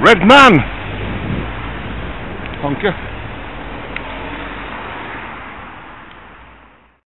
Red man! Honker.